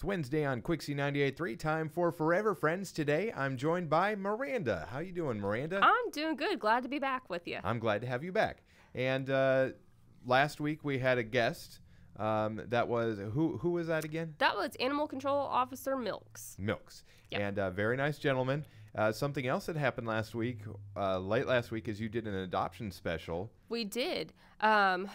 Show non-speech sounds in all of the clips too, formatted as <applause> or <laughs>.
It's Wednesday on Quicksie 98.3. Time for Furever Friends. Today, I'm joined by Maranda. How you doing, Maranda? I'm doing good. Glad to be back with you. I'm glad to have you back. And uh, last week we had a guest. Um, that was who? Who was that again? That was Animal Control Officer Milks. Milks. Yep. And a very nice gentleman. Uh, something else that happened last week, uh, late last week, is you did an adoption special. We did. Um,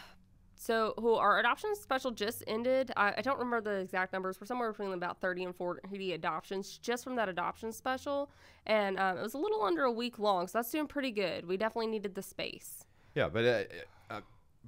so, who our adoption special just ended. I, I don't remember the exact numbers. We're somewhere between about 30 and 40 adoptions just from that adoption special. And um, it was a little under a week long. So, that's doing pretty good. We definitely needed the space. Yeah, but uh, uh,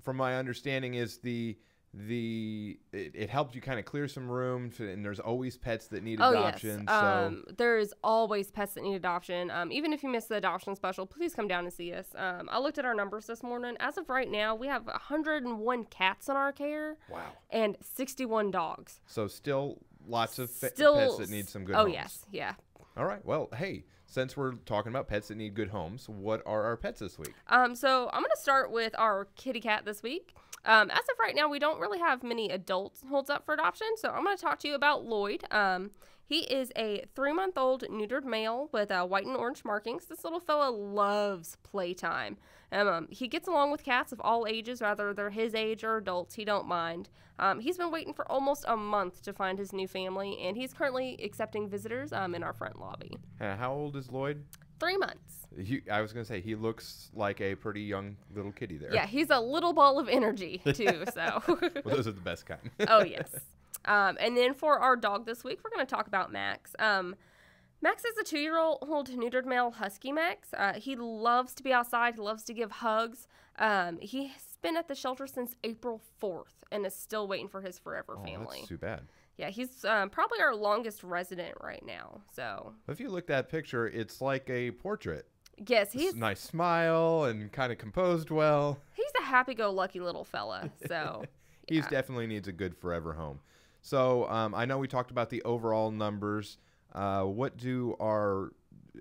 from my understanding, is the the it, it helped you kind of clear some room to, and there's always pets that need Oh, adoption yes. so Um, there's always pets that need adoption. Um, even if you miss the adoption special, please come down and see us. Um, I looked at our numbers this morning. As of right now, we have 101 cats in our care. wow and 61 dogs. so still lots of Still, pets that need some good Oh homes. yes, yeah. all right well hey since we're talking about pets that need good homes what are our pets this week Um, so I'm gonna start with our kitty cat this week. Um, as of right now, we don't really have many adults holds up for adoption, so I'm gonna talk to you about Loyd. Um, he is a three-month-old neutered male with uh, white and orange markings. This little fella loves playtime. Um, um, he gets along with cats of all ages, whether they're his age or adults. He don't mind. Um, he's been waiting for almost a month to find his new family, and he's currently accepting visitors um, in our front lobby. uh, how old is loyd Three months. he, i was going to say he looks like a pretty young little kitty there Yeah, he's a little ball of energy too. So, <laughs> well, those are the best kind <laughs> oh yes. Um, and then for our dog this week, we're going to talk about Max. Um, Max is a two-year-old neutered male husky. Max. Uh, he loves to be outside. He loves to give hugs. Um, he's been at the shelter since April fourth and is still waiting for his forever oh, family. that's too bad Yeah, he's um, probably our longest resident right now. So if you look at that picture it's like a portrait yes, he's a nice smile and kind of composed well he's a happy-go-lucky little fella. So <laughs> He's Yeah. definitely needs a good forever home. So um, I know we talked about the overall numbers. Uh, what do our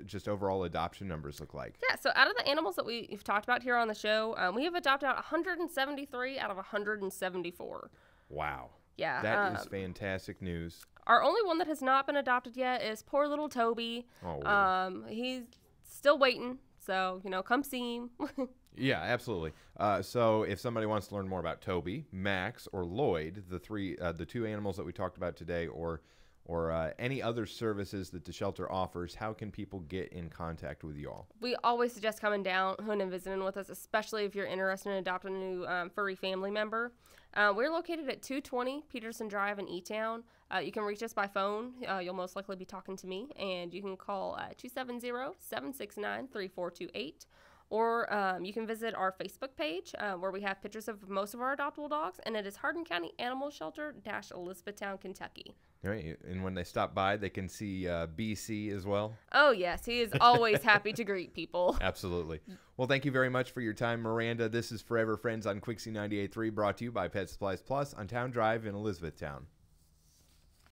just overall adoption numbers look like? Yeah, so out of the animals that we've talked about here on the show, um, we have adopted out 173 out of 174. Wow, Yeah. that is um, fantastic news. Our only one that has not been adopted yet is poor little Toby. Oh, Um, he's still waiting, so, you know, come see him. <laughs> yeah, absolutely. Uh, so if somebody wants to learn more about Toby, Max, or Loyd, the three, uh, the two animals that we talked about today, or or uh, any other services that the shelter offers, how can people get in contact with you all? we always suggest coming down and visiting with us, especially if you're interested in adopting a new um, furry family member. Uh, we're located at 220 Peterson Drive in E-Town. Uh, you can reach us by phone. Uh, you'll most likely be talking to me, and you can call uh, 270-769-3428. Or um, you can visit our Facebook page uh, where we have pictures of most of our adoptable dogs, and it is Hardin County Animal Shelter dash Elizabethtown, Kentucky. All right, and when they stop by, they can see uh, BC as well. Oh yes, he is always happy to greet people. <laughs> Absolutely. Well, thank you very much for your time, Maranda. This is Furever Friends on Quicksie 98.3, brought to you by Pet Supplies Plus on Town Drive in Elizabethtown.